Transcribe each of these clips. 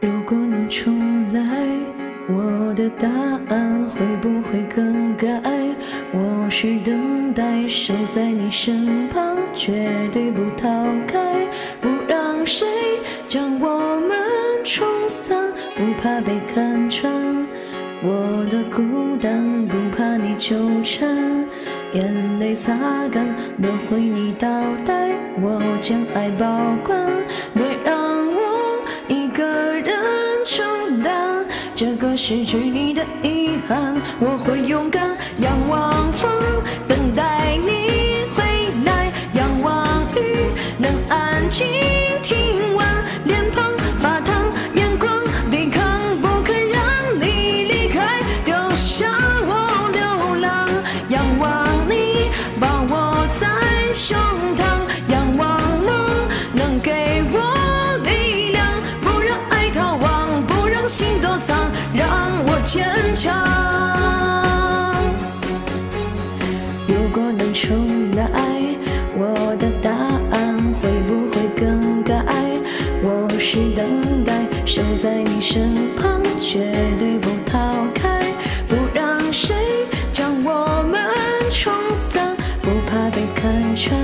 如果能重来，我的答案会不会更改？我是等待，守在你身旁，绝对不逃开，不让谁将我们冲散，不怕被看穿。我的孤单，不怕你纠缠，眼泪擦干，轮回你倒带，我将爱保管，失去你的遗憾。我会勇敢仰望风，等待你回来，仰望雨，能安静听完脸庞发烫，眼光抵抗，不肯让你离开，丢下我流浪。仰望你抱我在胸膛，藏，让我坚强。如果能重来，我的答案会不会更改？我是等待，守在你身旁，绝对不逃开，不让谁将我们冲散，不怕被看穿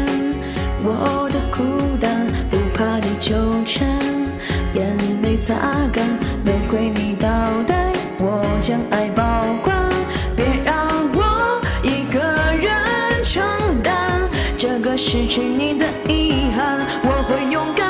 我的孤单，不怕你纠缠，擦干，轮回你倒带，我将爱保管，别让我一个人承担这个失去你的遗憾。我会勇敢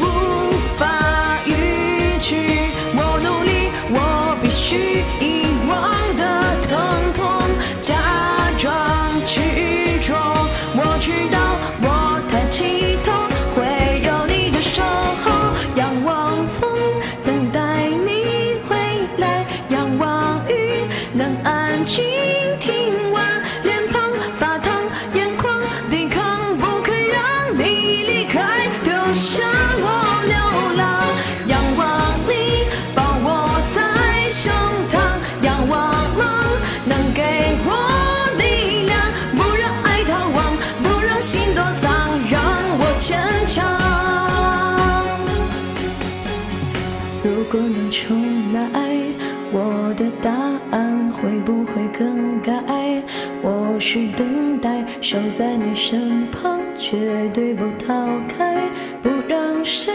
无法逾矩，我努力，我必须如果能重来，我的答案会不会更改？我是等待，守在你身旁，绝对不逃开，不让谁，